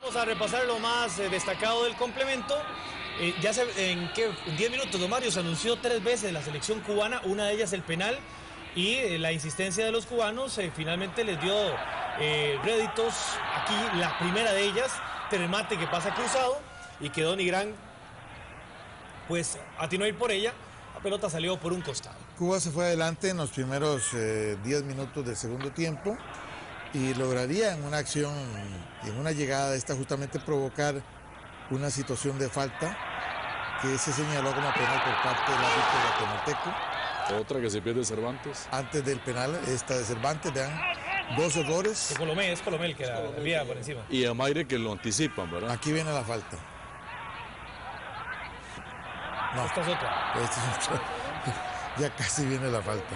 Vamos a repasar lo más eh, destacado del complemento. Eh, ya se, en, ¿qué? en 10 minutos, don Mario, se anunció tres veces la selección cubana, una de ellas el penal, y eh, la insistencia de los cubanos finalmente les dio réditos. Aquí la primera de ellas, remate que pasa cruzado, y quedó Nigrán, pues atinó a ir por ella, la pelota salió por un costado. Cuba se fue adelante en los primeros 10 minutos del segundo tiempo y lograría en una acción y en una llegada de esta justamente provocar una situación de falta que se señaló como penal por parte del árbitro guatemalteco. Otra que se pierde Cervantes. Antes del penal, esta de Cervantes, vean, dos errores. Es Colomé, es Colomé el que la envía por encima. Y a Mayre que lo anticipan, ¿verdad? Aquí viene la falta. No. Esta es otra. Esta es otra. ya casi viene la falta.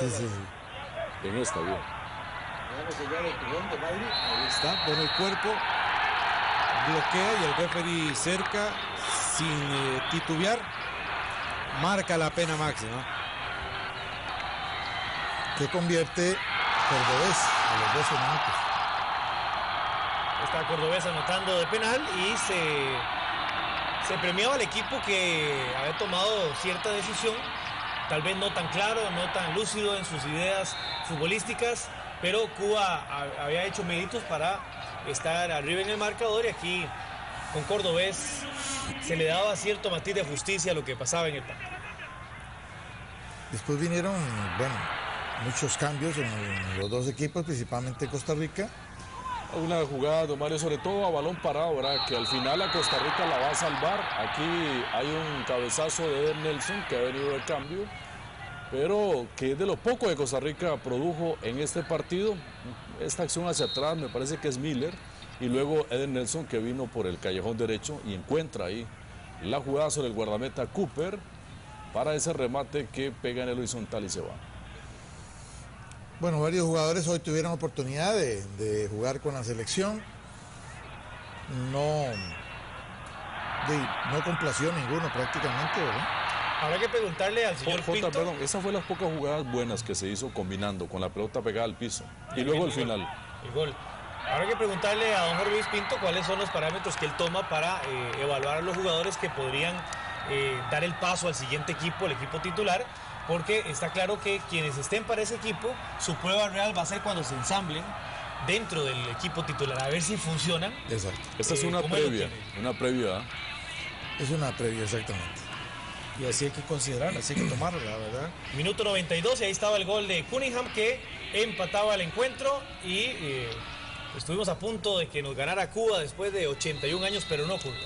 Sí, sí, sí. En esta, bien. Ahí está, pone el cuerpo, bloquea y el referee cerca, sin eh, titubear, marca la pena máxima. Que convierte Cordobés a los 12 minutos. Está Cordobés anotando de penal y se, se premiaba al equipo que había tomado cierta decisión, tal vez no tan claro, no tan lúcido en sus ideas futbolísticas, pero Cuba había hecho méritos para estar arriba en el marcador y aquí con Cordobés se le daba cierto matiz de justicia a lo que pasaba en el partido. Después vinieron, bueno, muchos cambios en los dos equipos, principalmente Costa Rica. Una jugada, don Mario, sobre todo a balón parado, ¿verdad? Que al final a Costa Rica la va a salvar. Aquí hay un cabezazo de Nelson que ha venido de cambio, pero que de lo poco que Costa Rica produjo en este partido. Esta acción hacia atrás me parece que es Miller y luego Eder Nelson que vino por el callejón derecho y encuentra ahí la jugada sobre el guardameta Cooper para ese remate que pega en el horizontal y se va. Bueno, varios jugadores hoy tuvieron oportunidad de, jugar con la selección. No, no complació ninguno prácticamente, ¿verdad? Habrá que preguntarle al señor J, Pinto. perdón, esa fue las pocas jugadas buenas que se hizo combinando con la pelota pegada al piso. Y luego el final. El gol. Habrá que preguntarle a don Jorge Luis Pinto cuáles son los parámetros que él toma para eh, evaluar a los jugadores que podrían eh, dar el paso al siguiente equipo, el equipo titular, porque está claro que quienes estén para ese equipo, su prueba real va a ser cuando se ensamblen dentro del equipo titular, a ver si funcionan. Exacto. Esta es Eh, una ¿cómo él lo previa, una previa. ¿ah? Es una previa, exactamente. Y así hay que considerarla, así hay que tomarla, ¿verdad? Minuto 92 y ahí estaba el gol de Cunningham que empataba el encuentro y eh, estuvimos a punto de que nos ganara Cuba después de 81 años, pero no ocurrió.